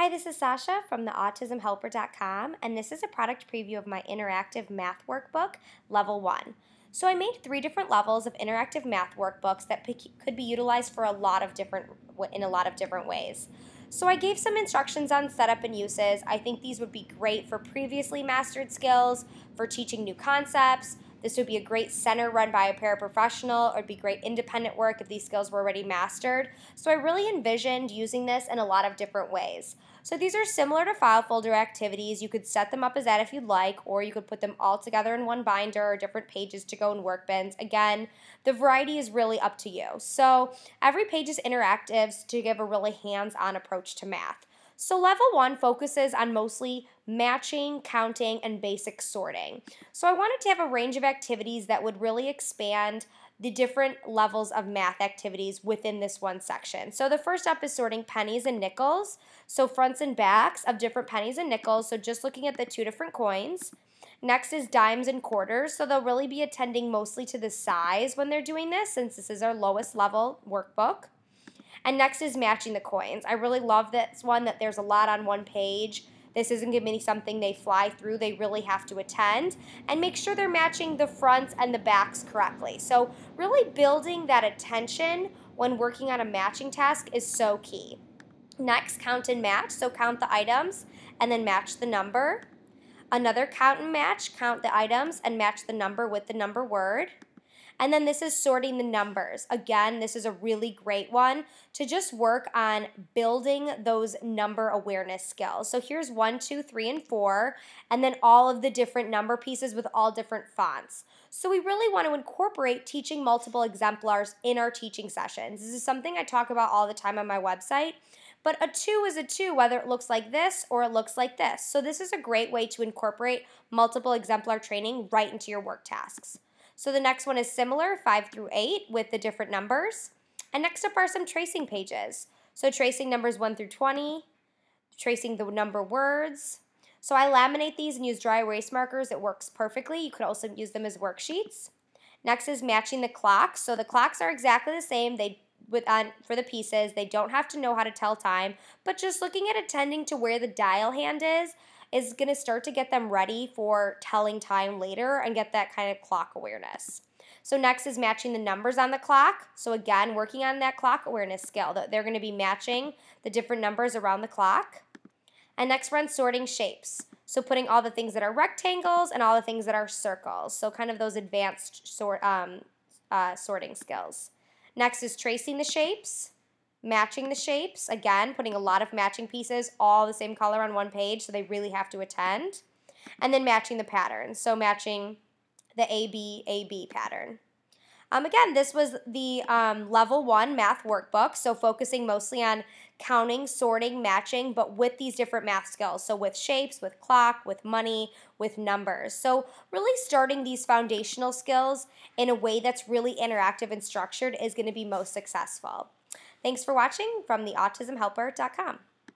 Hi, this is Sasha from the autismhelper.com, and this is a product preview of my interactive math workbook, Level 1. So I made three different levels of interactive math workbooks that could be utilized for a lot of different in a lot of different ways. So I gave some instructions on setup and uses. I think these would be great for previously mastered skills, for teaching new concepts, this would be a great center run by a paraprofessional, it'd be great independent work if these skills were already mastered. So I really envisioned using this in a lot of different ways. So these are similar to file folder activities. You could set them up as that if you'd like, or you could put them all together in one binder or different pages to go in work bins. Again, the variety is really up to you. So every page is interactive to give a really hands-on approach to math. So level one focuses on mostly matching, counting, and basic sorting. So I wanted to have a range of activities that would really expand the different levels of math activities within this one section. So the first up is sorting pennies and nickels. So fronts and backs of different pennies and nickels. So just looking at the two different coins. Next is dimes and quarters. So they'll really be attending mostly to the size when they're doing this since this is our lowest level workbook. And next is matching the coins. I really love this one that there's a lot on one page. This isn't going to be something they fly through. They really have to attend and make sure they're matching the fronts and the backs correctly. So really building that attention when working on a matching task is so key. Next, count and match. So count the items and then match the number. Another count and match, count the items and match the number with the number word. And then this is sorting the numbers. Again, this is a really great one to just work on building those number awareness skills. So here's one, two, three, and four, and then all of the different number pieces with all different fonts. So we really want to incorporate teaching multiple exemplars in our teaching sessions. This is something I talk about all the time on my website. But a 2 is a 2 whether it looks like this or it looks like this. So this is a great way to incorporate multiple exemplar training right into your work tasks. So the next one is similar, 5 through 8, with the different numbers. And next up are some tracing pages. So tracing numbers 1 through 20, tracing the number words. So I laminate these and use dry erase markers. It works perfectly. You could also use them as worksheets. Next is matching the clocks. So the clocks are exactly the same. They with on for the pieces. They don't have to know how to tell time, but just looking at attending to where the dial hand is is going to start to get them ready for telling time later and get that kind of clock awareness. So next is matching the numbers on the clock. So again, working on that clock awareness skill. That They're going to be matching the different numbers around the clock. And next we're on sorting shapes. So putting all the things that are rectangles and all the things that are circles. So kind of those advanced sort um, uh, sorting skills. Next is tracing the shapes matching the shapes. Again, putting a lot of matching pieces, all the same color on one page, so they really have to attend. And then matching the patterns, so matching the AB, AB pattern. Um, again, this was the um, level one math workbook, so focusing mostly on counting, sorting, matching, but with these different math skills. So with shapes, with clock, with money, with numbers. So really starting these foundational skills in a way that's really interactive and structured is going to be most successful. Thanks for watching from the autismhelper.com.